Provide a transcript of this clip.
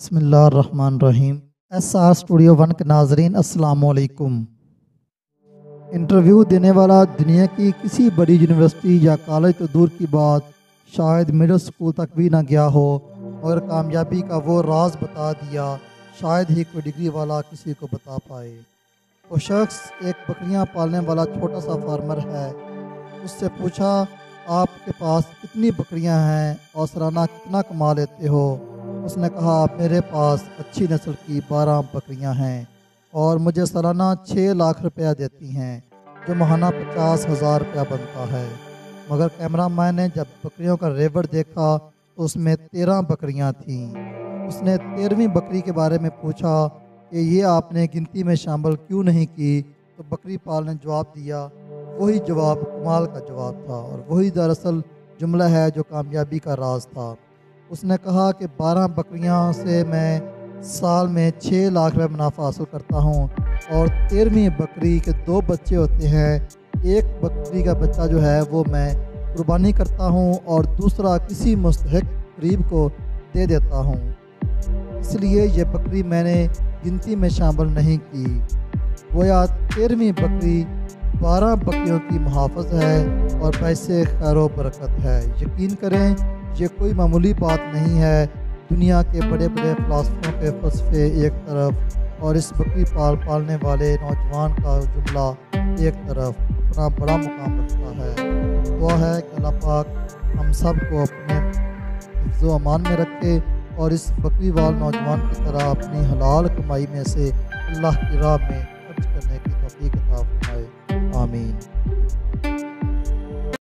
बसमीम S R studio one के नाजरीन असलकुम इंटरव्यू देने वाला दुनिया की किसी बड़ी यूनिवर्सिटी या कॉलेज तो दूर की बात शायद मिडिल स्कूल तक भी ना गया हो, मगर कामयाबी का वो राज बता दिया, शायद ही कोई डिग्री वाला किसी को बता पाए। वो शख्स एक बकरियाँ पालने वाला छोटा सा फार्मर है। उससे पूछा, आपके पास कितनी बकरियाँ हैं और सालाना कितना कमा लेते हो? उसने कहा, मेरे पास अच्छी नस्ल की बारह बकरियाँ हैं और मुझे सालाना छः लाख रुपया देती हैं, जो महाना पचास हज़ार रुपया बनता है। मगर कैमरा मैन ने जब बकरियों का रेवड़ देखा तो उसमें तेरह बकरियाँ थीं। उसने तेरहवीं बकरी के बारे में पूछा कि ये आपने गिनती में शामिल क्यों नहीं की? तो बकरी पाल ने जवाब दिया, वही जवाब कमाल का जवाब था और वही दरअसल जुमला है जो कामयाबी का राज था। उसने कहा कि बारह बकरियाँ से मैं साल में छः लाख रुपये मुनाफा हासिल करता हूँ और तेरहवीं बकरी के दो बच्चे होते हैं। एक बकरी का बच्चा जो है, वो मैं कुर्बानी करता हूँ और दूसरा किसी मुस्तक गरीब को दे देता हूँ। इसलिए ये बकरी मैंने गिनती में शामिल नहीं की। गोया तेरहवीं बकरी बारह बकरियों की मुहाफ़ है और पैसे खैर बरकत है। यकीन करें, ये कोई मामूली बात नहीं है। दुनिया के बड़े बड़े फ़िलासफ़ों के फलसफे एक तरफ़ और इस बकरी पाल पालने वाले नौजवान का जुमला एक तरफ़ अपना बड़ा मुकाम रखता है। दुआ है कि अल्लाह पाक हम सबको अपने अमान में रखे और इस बकरी वाल नौजवान की तरह अपनी हलाल कमाई में से अल्लाह की राह में खर्च करने की Amen.